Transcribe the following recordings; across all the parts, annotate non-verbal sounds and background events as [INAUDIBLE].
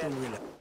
注意了。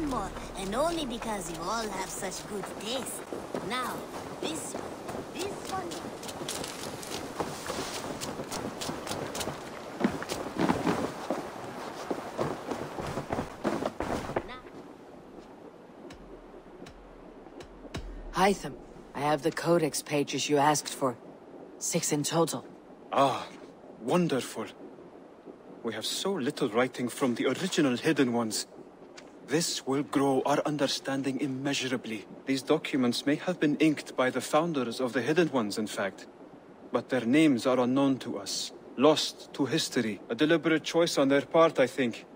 One more. And only because you all have such good taste. Now, this this one. Now, Hytham, I have the codex pages you asked for. Six in total. Ah, wonderful. We have so little writing from the original Hidden Ones. This will grow our understanding immeasurably. These documents may have been inked by the founders of the Hidden Ones, in fact. But their names are unknown to us. Lost to history. A deliberate choice on their part, I think.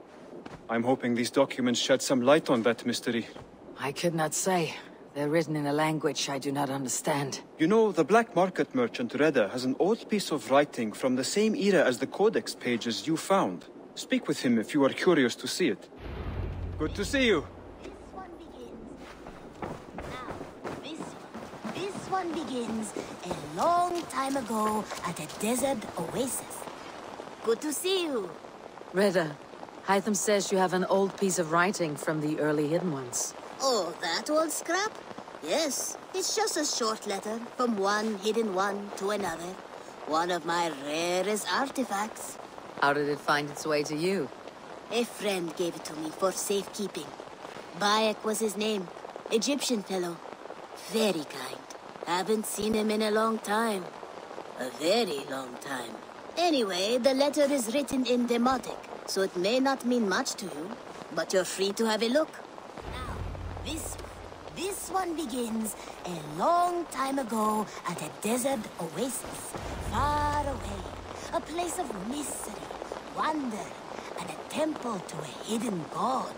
I'm hoping these documents shed some light on that mystery. I could not say. They're written in a language I do not understand. You know, the black market merchant Reda has an old piece of writing from the same era as the codex pages you found. Speak with him if you are curious to see it. Good to see you. this one begins. Now, this one. This one begins a long time ago at a desert oasis. Good to see you. Reda, Hytham says you have an old piece of writing from the early Hidden Ones. Oh, that old scrap? Yes, it's just a short letter from one hidden one to another. One of my rarest artifacts. How did it find its way to you? A friend gave it to me for safekeeping. Bayek was his name. Egyptian fellow. Very kind. Haven't seen him in a long time. A very long time. Anyway, the letter is written in Demotic, so it may not mean much to you, but you're free to have a look. Now, this this one begins a long time ago at a desert oasis, far away. A place of mystery, wonder, and a temple to a hidden god.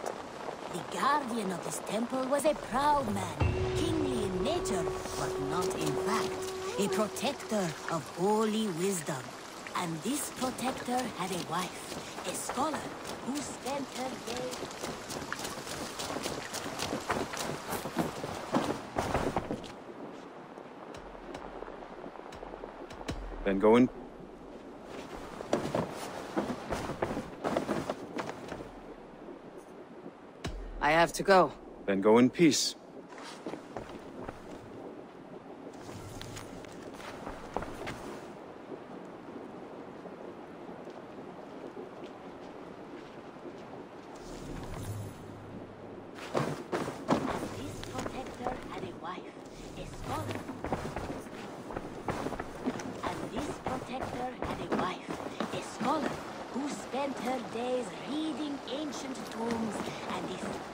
The guardian of this temple was a proud man, kingly in nature, but not in fact. A protector of holy wisdom. And this protector had a wife, a scholar, who spent her days... Then go in. I have to go. Then go in peace. This protector had a wife, a scholar. And this protector had a wife, a scholar, who spent her days reading ancient tomes and is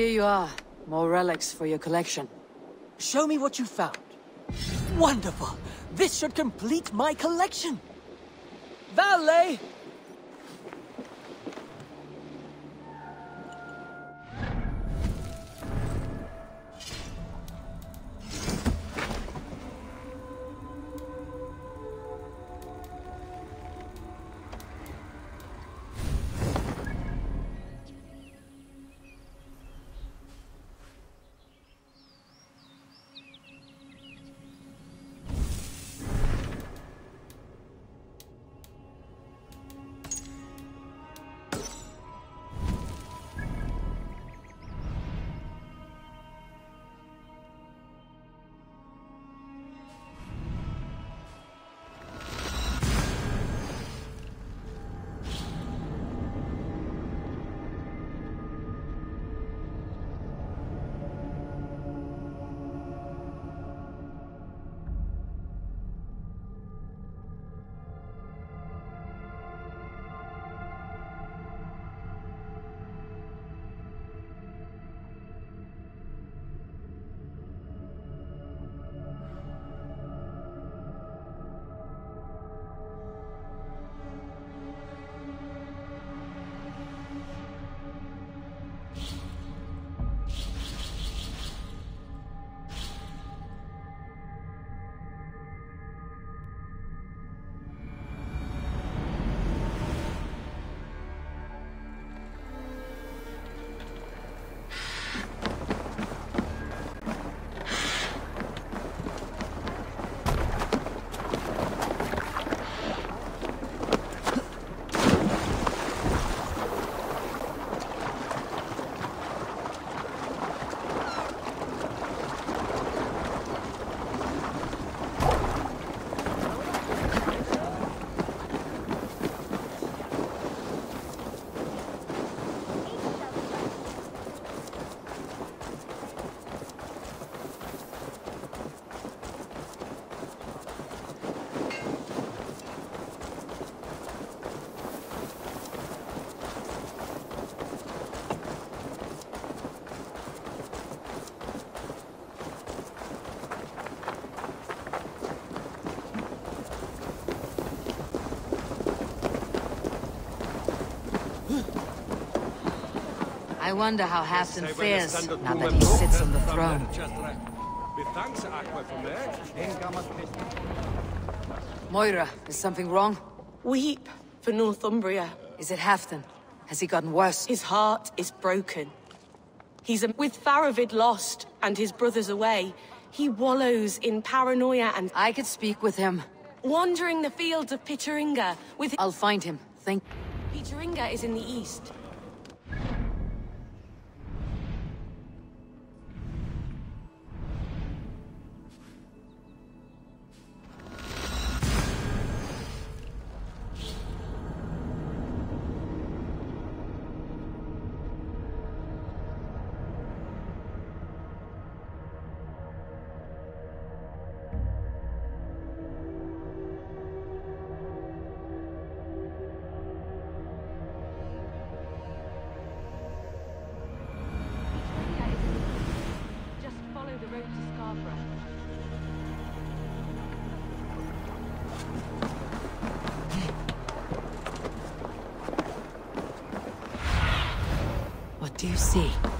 Here you are. More relics for your collection. Show me what you found. Wonderful! This should complete my collection! Valet! I wonder how Halfdan fares now that he sits on the throne. Moira, is something wrong? Weep for Northumbria. Is it Halfdan? Has he gotten worse? His heart is broken. He's a with Faravid lost and his brothers away. He wallows in paranoia and I could speak with him. wandering the fields of Pickeringa with I'll find him. Thank... Pickeringa is in the east. Do you see?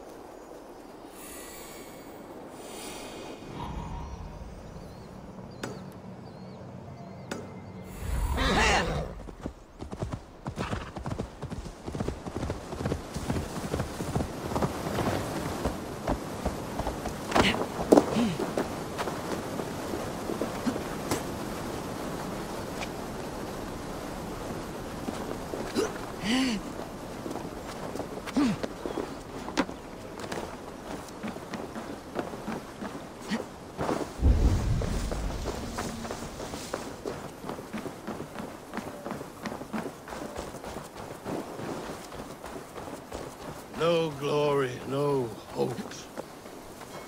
No glory, no hope.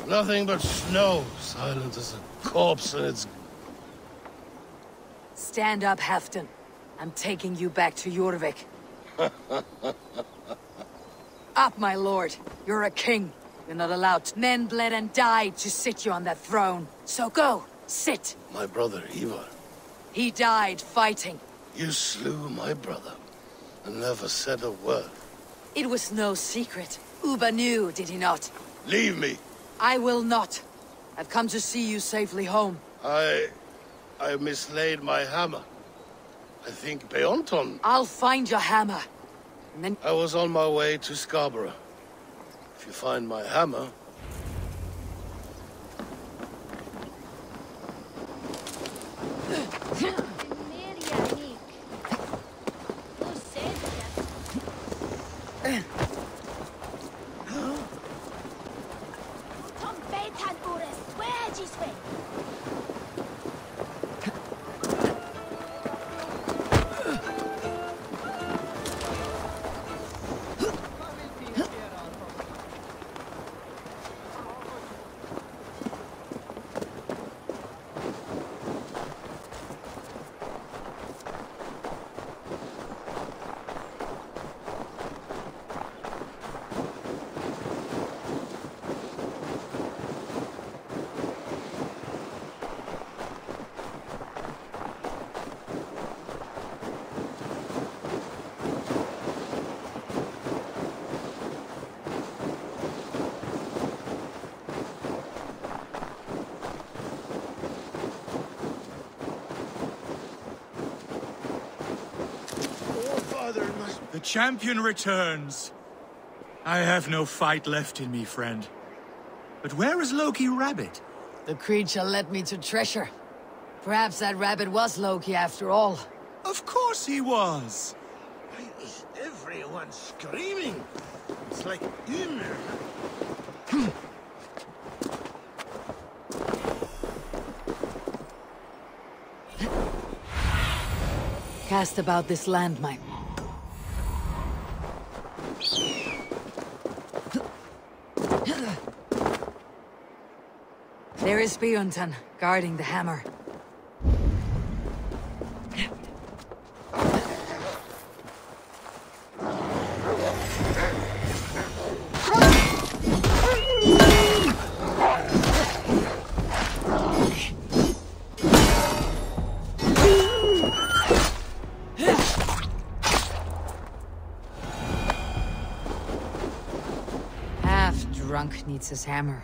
Nothing but snow, silent as a corpse in its... Stand up, Halfdan. I'm taking you back to Jorvik. [LAUGHS] up, my lord. You're a king. You're not allowed. Men bled and died to sit you on that throne. So go, sit. My brother, Ivar. He died fighting. You slew my brother, and never said a word. It was no secret. Ubba knew, did he not? Leave me! I will not. I've come to see you safely home. I... I mislaid my hammer. I think Beonton. I'll find your hammer. And then... I was on my way to Scarborough. If you find my hammer... champion returns. I have no fight left in me, friend. But where is Loki Rabbit? The creature led me to treasure. Perhaps that rabbit was Loki after all. Of course he was. Why is everyone screaming? It's like Ymir. Cast about this landmine. Is Bjornton, guarding the hammer. Half drunk needs his hammer.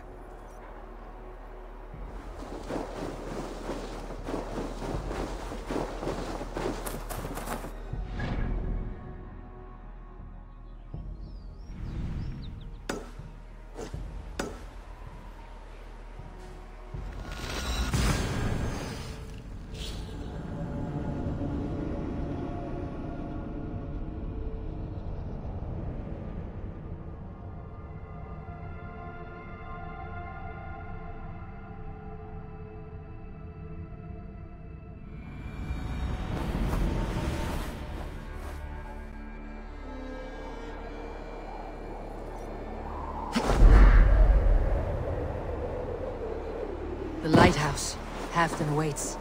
Halfdan waits.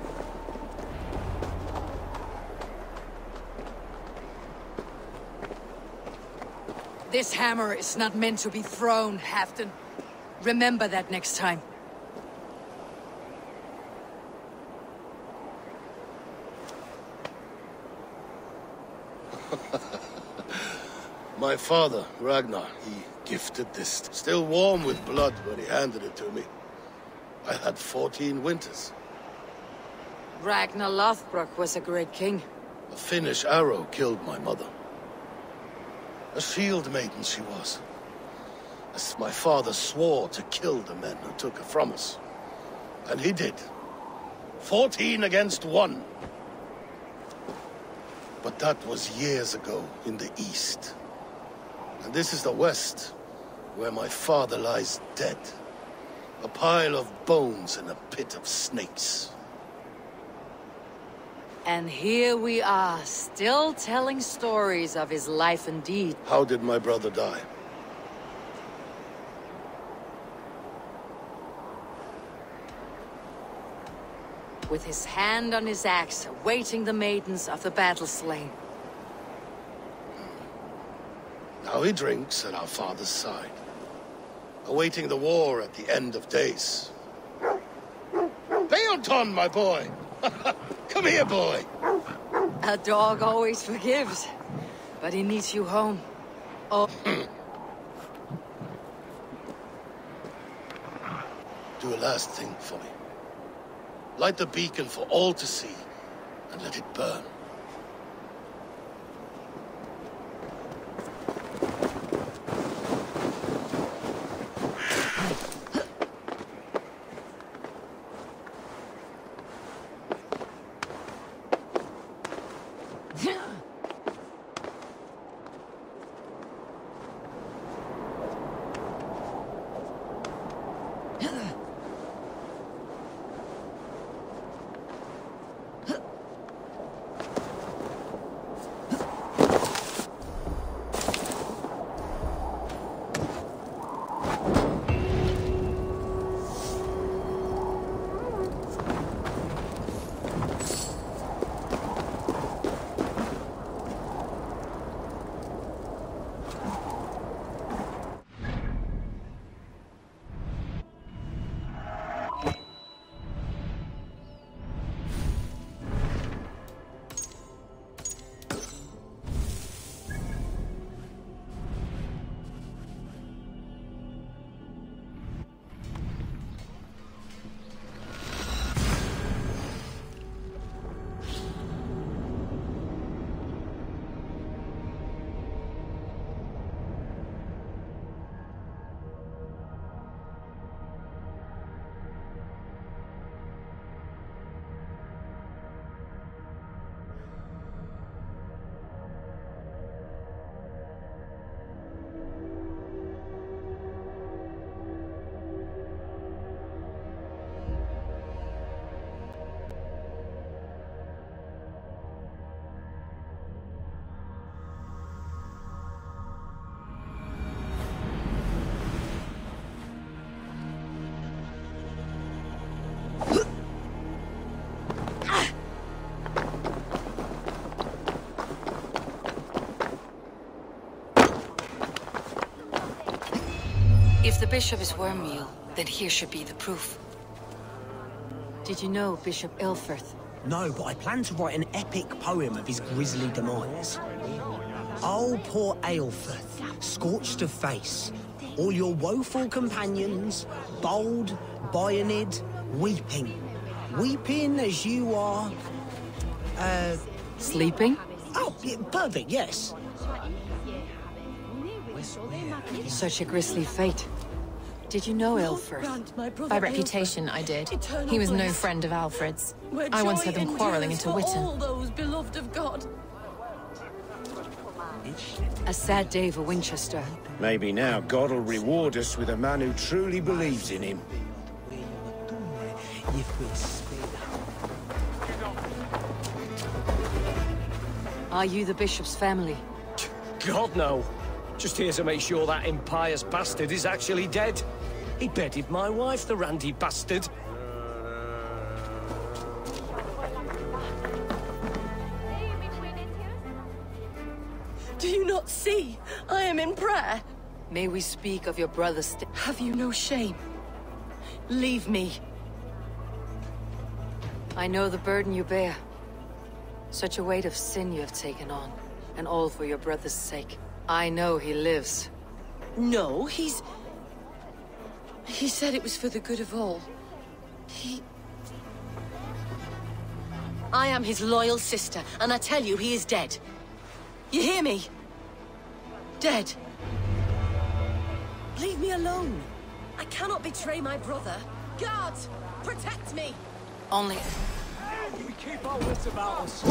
This hammer is not meant to be thrown, Halfdan. Remember that next time. [LAUGHS] My father, Ragnar, he gifted this. Still warm with blood when he handed it to me. I had 14 winters. Ragnar Lothbrok was a great king. A Finnish arrow killed my mother. A shield maiden she was. As my father swore to kill the men who took her from us. And he did. Fourteen against one. But that was years ago in the east. And this is the west, where my father lies dead. A pile of bones in a pit of snakes. And here we are, still telling stories of his life and deed. How did my brother die? With his hand on his axe, awaiting the maidens of the battle slain. Now he drinks at our father's side, awaiting the war at the end of days. Beoton, my boy! [LAUGHS] Come here, boy! A dog always forgives, but he needs you home. Oh, [CLEARS THROAT] Do a last thing for me. Light the beacon for all to see, and let it burn. Bishop is Wormmeal, then here should be the proof. Did you know Bishop Ilfrith? No, but I plan to write an epic poem of his grisly demise. Oh, poor Aelfrith, scorched of face, all your woeful companions, bold, bayonid, weeping. Weeping as you are... Uh... Sleeping? Oh, perfect, yes. Such a grisly fate. Did you know Ilfrith? By reputation, I did. He was no friend of Alfred's. I once heard them quarreling into Witan. those beloved of God. A sad day for Winchester. Maybe now God will reward us with a man who truly believes in him. Are you the bishop's family? God, no. Just here to make sure that impious bastard is actually dead. He bedded my wife, the randy bastard. Do you not see? I am in prayer. May we speak of your brother's... Have you no shame? Leave me. I know the burden you bear. Such a weight of sin you have taken on, and all for your brother's sake. I know he lives. No, he's... He said it was for the good of all. He... I am his loyal sister, and I tell you he is dead. You hear me? Dead. Leave me alone. I cannot betray my brother. Guards, protect me! Only... We keep our wits about us.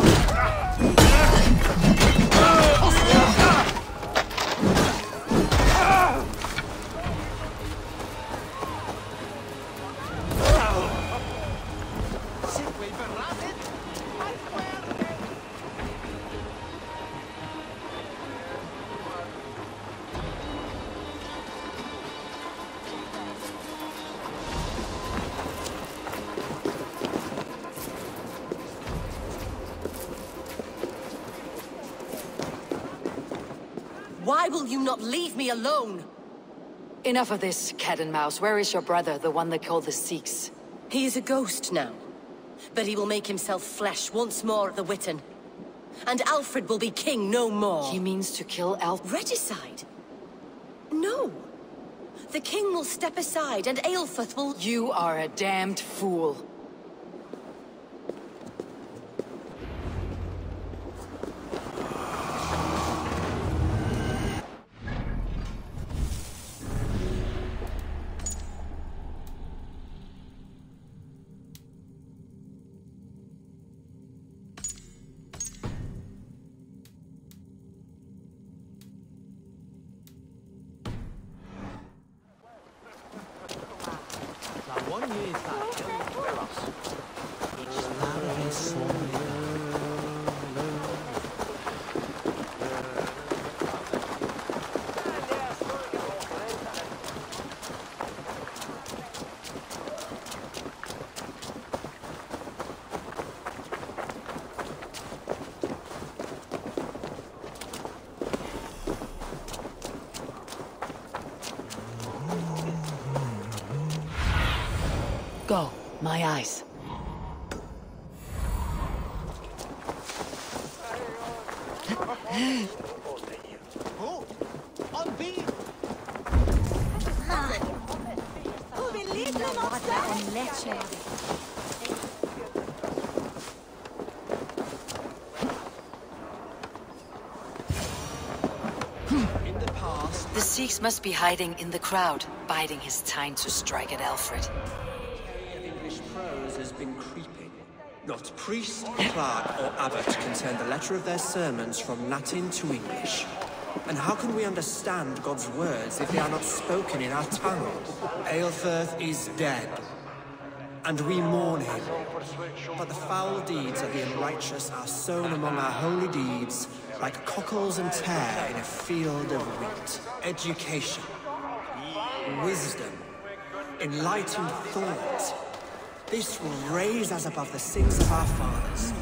Not leave me alone? Enough of this, cat and mouse. Where is your brother, the one they call the Sikhs? He is a ghost now. But he will make himself flesh once more at the Witan. And Alfred will be king no more. He means to kill Alfred? Regicide? No. The king will step aside and Aelfeth will... You are a damned fool. The Sikhs must be hiding in the crowd, biding his time to strike at Alfred. English prose has been creeping. Not priest, clerk, or abbot can turn the letter of their sermons from Latin to English. And how can we understand God's words if they are not spoken in our tongue? Aelfrith is dead, and we mourn him. But the foul deeds of the unrighteous are sown among our holy deeds, like cockles and tare in a field of wheat. Education, wisdom, enlightened thought. This will raise us above the sins of our fathers.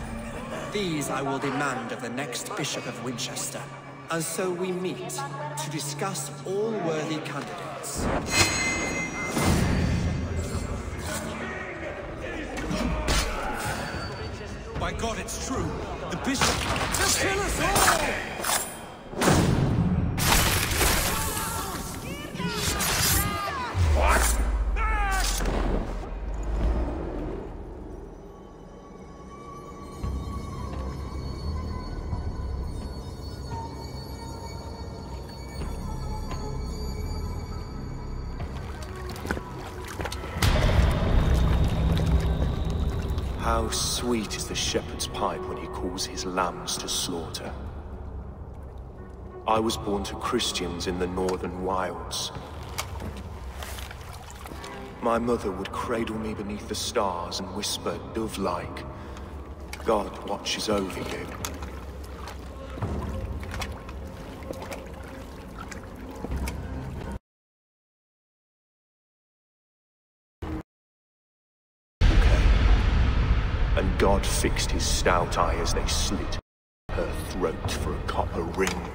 These I will demand of the next Bishop of Winchester. And so we meet to discuss all worthy candidates. By God, it's true. The bishop... Just kill us all! How sweet is the shepherd's pipe when he calls his lambs to slaughter. I was born to Christians in the northern wilds. My mother would cradle me beneath the stars and whisper dove-like, God watches over you. God fixed his stout eye as they slit her throat for a copper ring.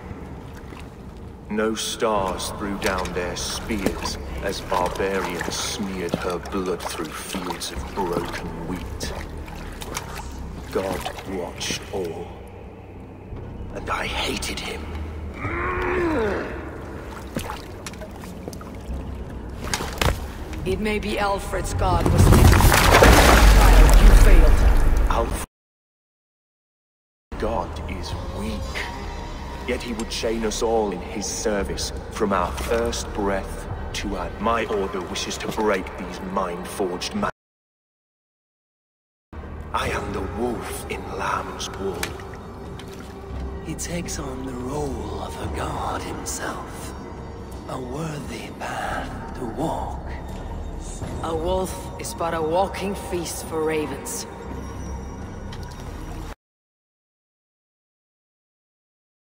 No stars threw down their spears as barbarians smeared her blood through fields of broken wheat. God watched all, and I hated him. It may be Alfred's god was Child, you failed. Alfred God is weak. Yet he would chain us all in his service, from our first breath to our... My order wishes to break these mind-forged man. I am the wolf in lamb's wool. He takes on the role of a god himself. A worthy path to walk. A wolf is but a walking feast for ravens.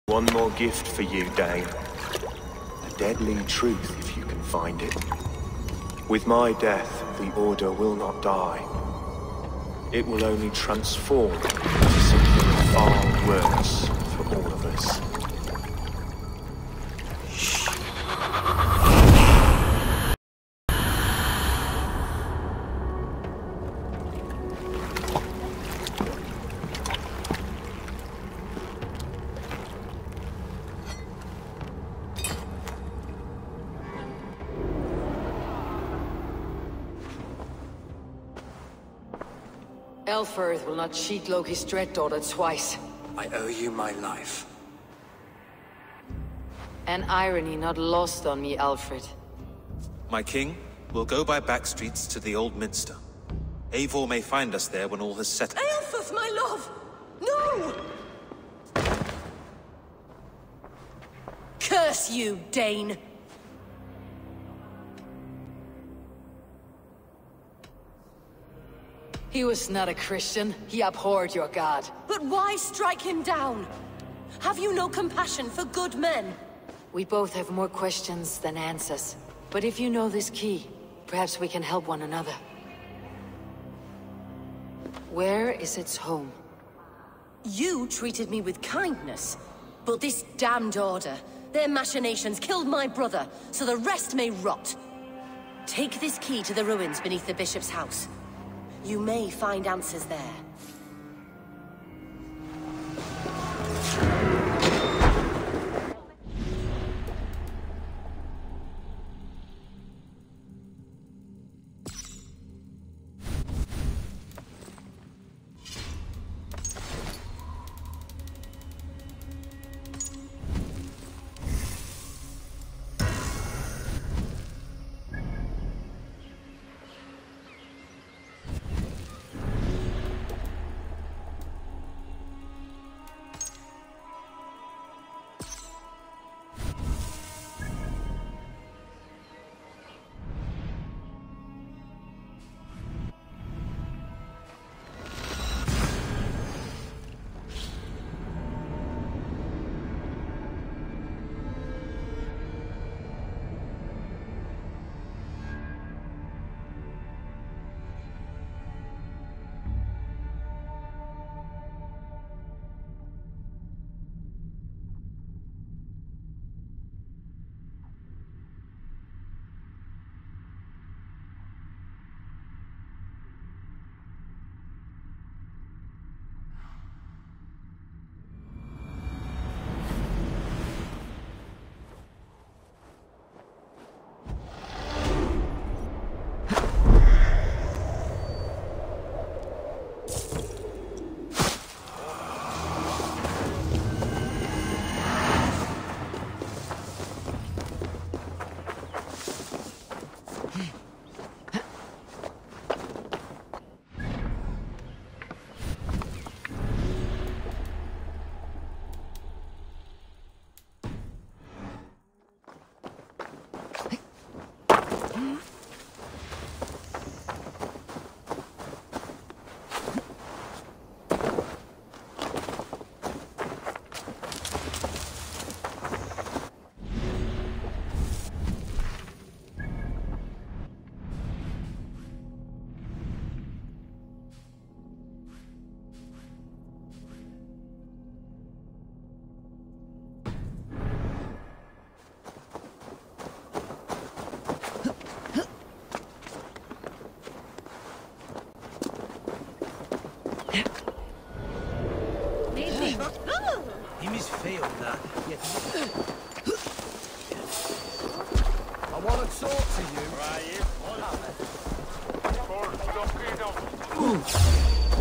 One more gift for you, Dane. A deadly truth, if you can find it. With my death, the Order will not die. It will only transform into something far worse for all of us. Aelfrith will not cheat Loki's dread daughter twice. I owe you my life. An irony not lost on me, Alfred. My king, we'll go by back streets to the Old Minster. Eivor may find us there when all has settled. Aelfus, my love! No! Curse you, Dane! He was not a Christian. He abhorred your god. But why strike him down? Have you no compassion for good men? We both have more questions than answers. But if you know this key, perhaps we can help one another. Where is its home? You treated me with kindness. But this damned order, their machinations killed my brother, so the rest may rot. Take this key to the ruins beneath the bishop's house. You may find answers there.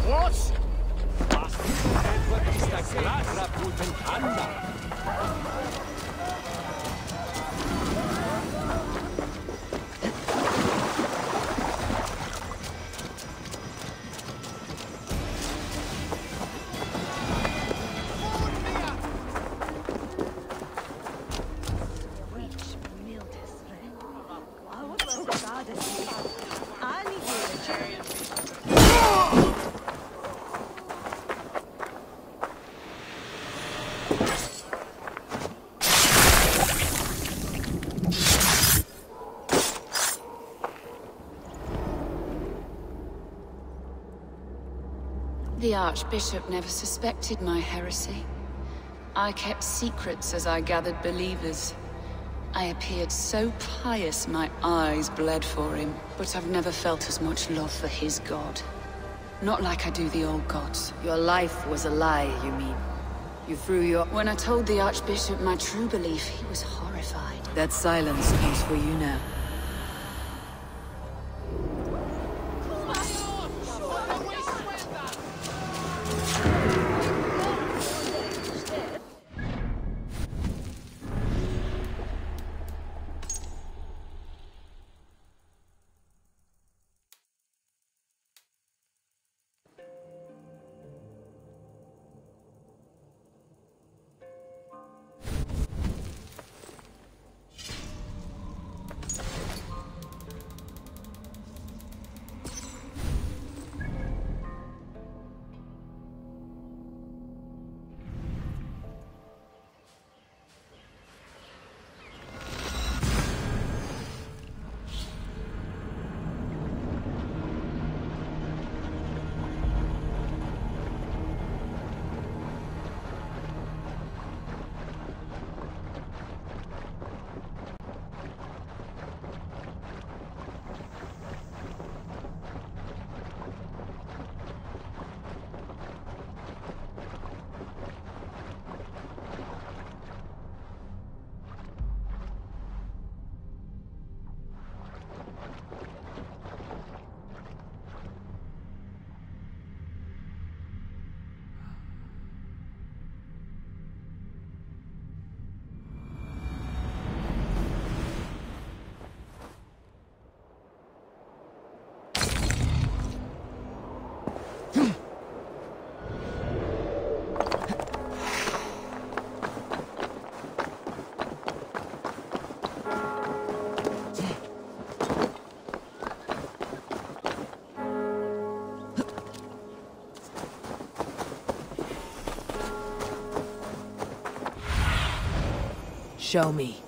Was? Was? Edward ist der Graf Raputin Kanda. Archbishop never suspected my heresy. I kept secrets as I gathered believers. I appeared so pious my eyes bled for him, but I've never felt as much love for his god. Not like I do the old gods. Your life was a lie, you mean? You threw your... When I told the Archbishop my true belief, he was horrified. That silence comes for you now. Show me.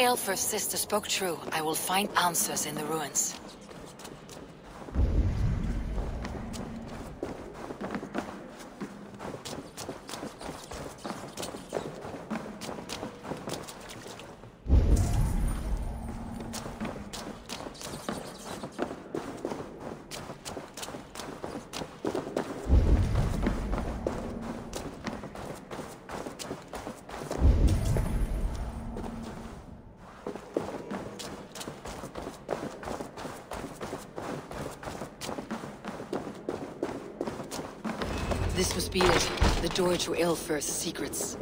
If Aelfrith's sister spoke true, I will find answers in the ruins. This must be it. The door to Aelfrith's secrets.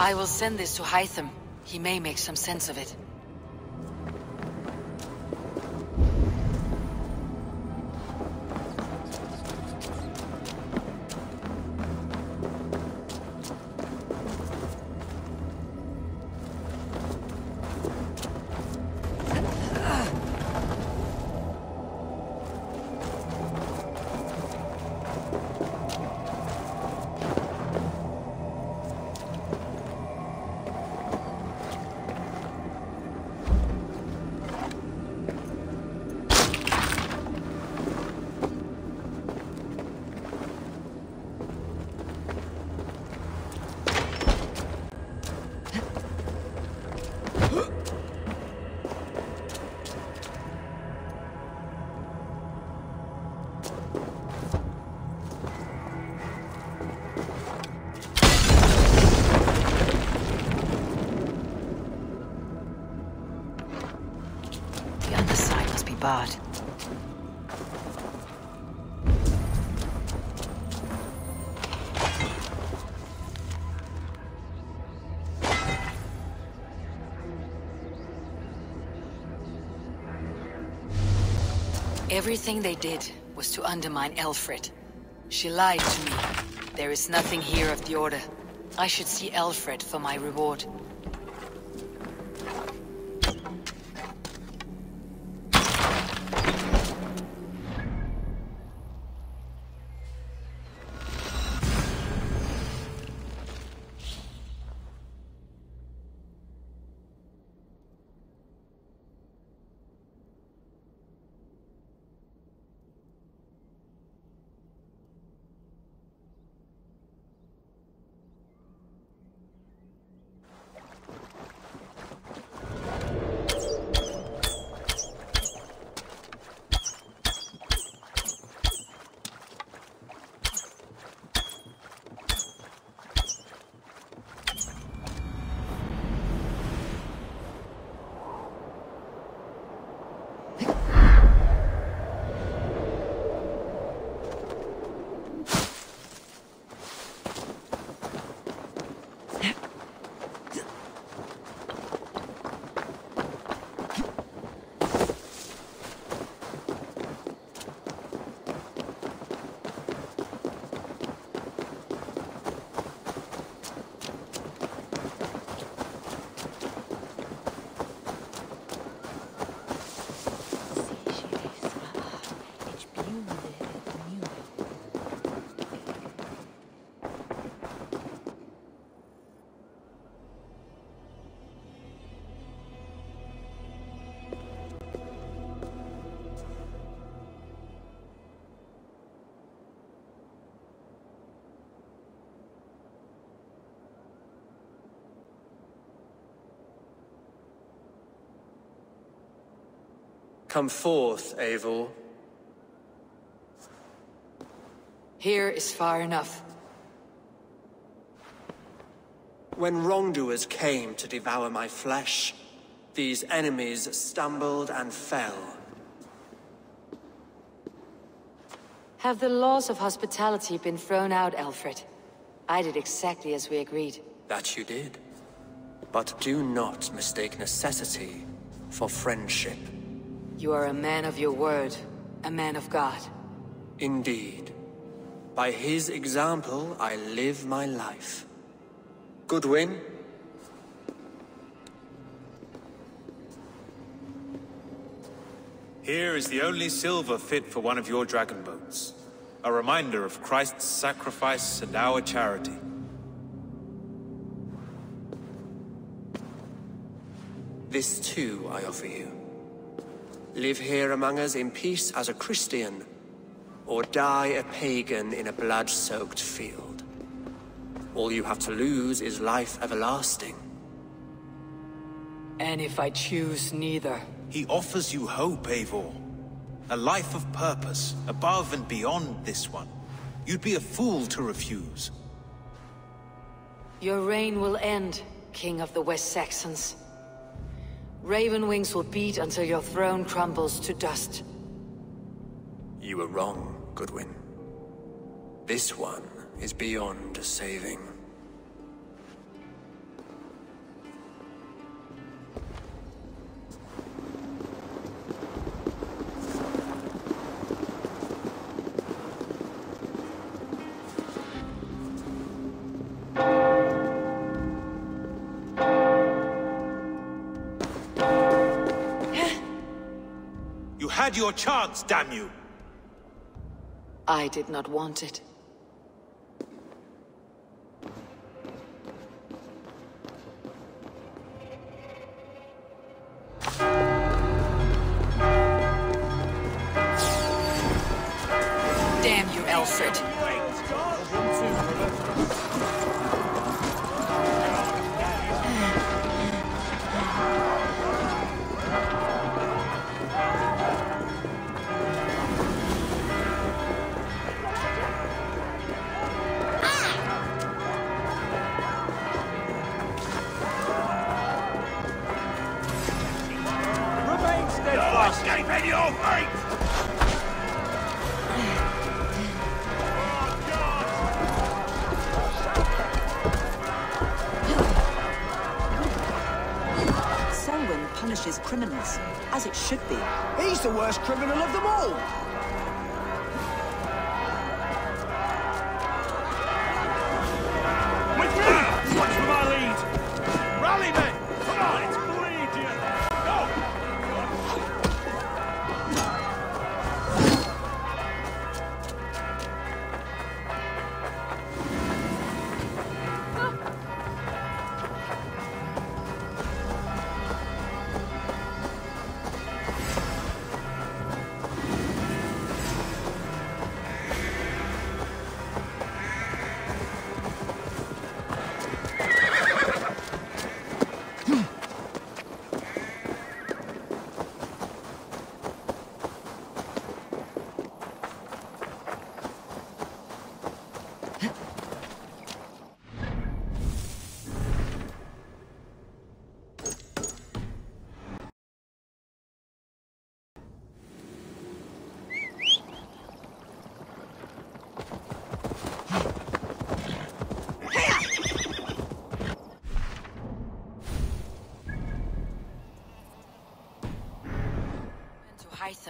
I will send this to Hytham. He may make some sense of it. Everything they did was to undermine Aelfrith. She lied to me. There is nothing here of the Order. I should see Aelfrith for my reward. Come forth, Eivor. Here is far enough. When wrongdoers came to devour my flesh, these enemies stumbled and fell. Have the laws of hospitality been thrown out, Alfred? I did exactly as we agreed. That you did. But do not mistake necessity for friendship. You are a man of your word, a man of God. Indeed. By his example, I live my life. Goodwin? Here is the only silver fit for one of your dragon boats. A reminder of Christ's sacrifice and our charity. This too I offer you. Live here among us in peace as a Christian, or die a pagan in a blood-soaked field. All you have to lose is life everlasting. And if I choose neither? He offers you hope, Eivor. A life of purpose, above and beyond this one. You'd be a fool to refuse. Your reign will end, King of the West Saxons. Ravenwings will beat until your throne crumbles to dust. You were wrong, Goodwin. This one is beyond saving. You had your chance, damn you! I did not want it.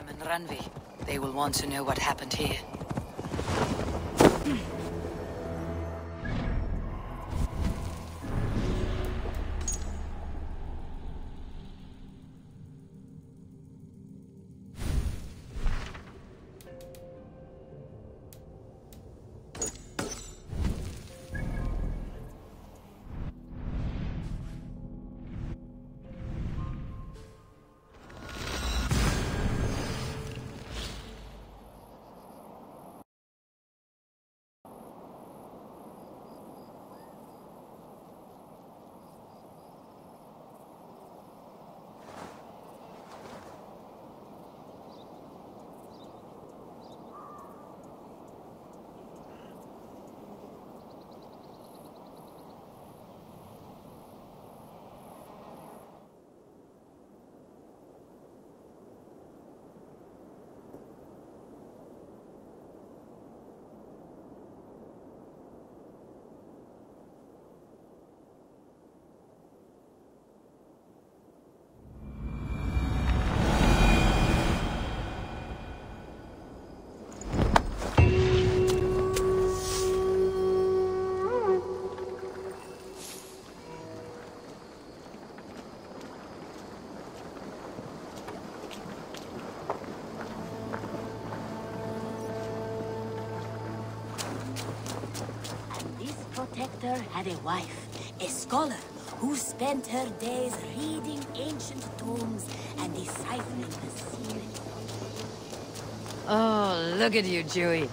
And Randvi. They will want to know what happened here. Protector had a wife, a scholar, who spent her days reading ancient tomes and deciphering the secret. Oh, look at you, Dewey.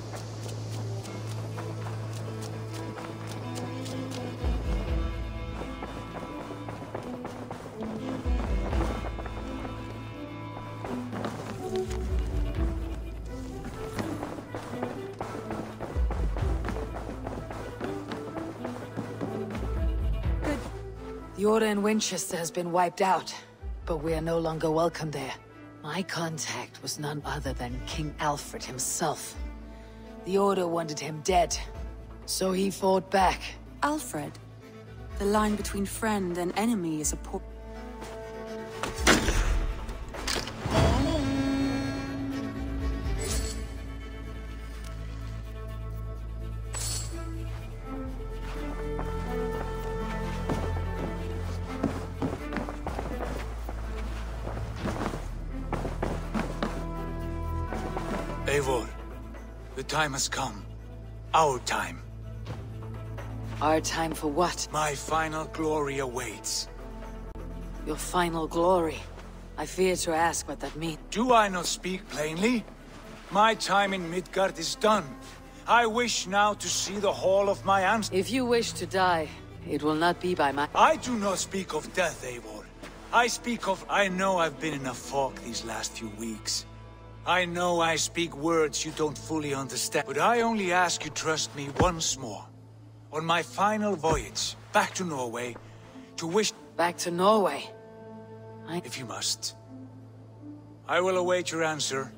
Winchester has been wiped out, but we are no longer welcome there. My contact was none other than King Alfred himself. The Order wanted him dead, so he fought back. Alfred. The line between friend and enemy is a poor... time has come. Our time. Our time for what? My final glory awaits. Your final glory. I fear to ask what that means. Do I not speak plainly? My time in Midgard is done. I wish now to see the hall of my ancestors. If you wish to die, it will not be by my... I do not speak of death, Eivor. I speak of... I know I've been in a fog these last few weeks. I know I speak words you don't fully understand, but I only ask you trust me once more. On my final voyage, back to Norway, to wish... Back to Norway? If you must. I will await your answer.